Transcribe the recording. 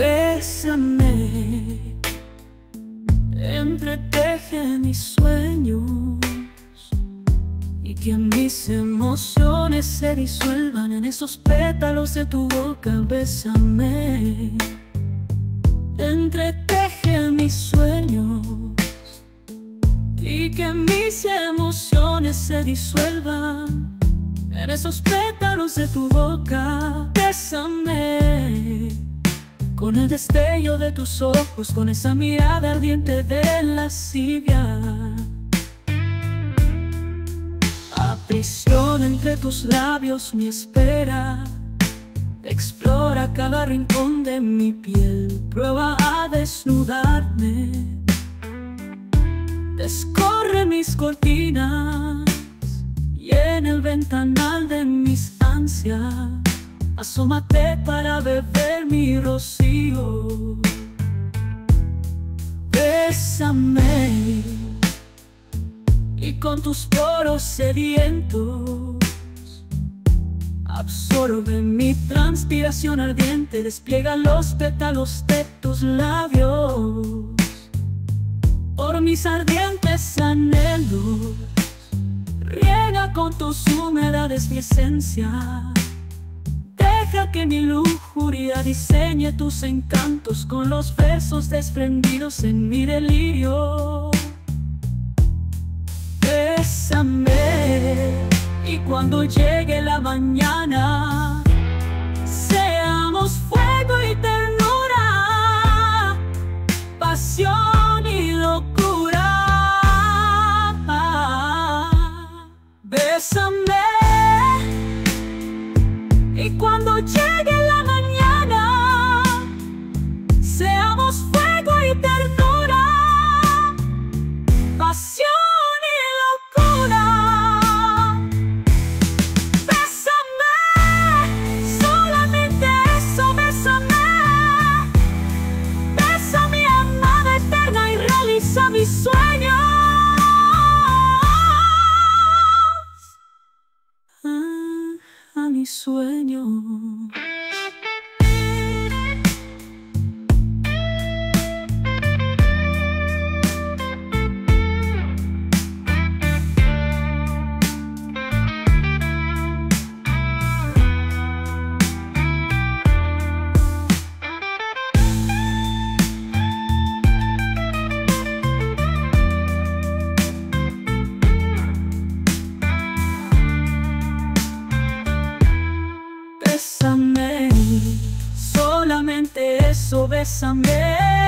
Bésame, entreteje mis sueños y que mis emociones se disuelvan en esos pétalos de tu boca. Bésame, entreteje mis sueños y que mis emociones se disuelvan en esos pétalos de tu boca. Bésame. Con el destello de tus ojos, con esa mirada ardiente de lascivia Aprisión entre tus labios mi espera. Explora cada rincón de mi piel. Prueba a desnudarme. Descorre mis cortinas Y en el ventanal de mis ansias Asómate para beber mi rocío. Bésame. Y con tus poros sedientos Absorbe mi transpiración ardiente Despliega los pétalos de tus labios. Por mis ardientes anhelos Riega con tus humedades mi esencia Deja que mi lujuria diseñe tus encantos Con los besos desprendidos en mi delirio. Bésame Y cuando llegue la mañana y cuando llegue sueño. Solamente eso, bésame.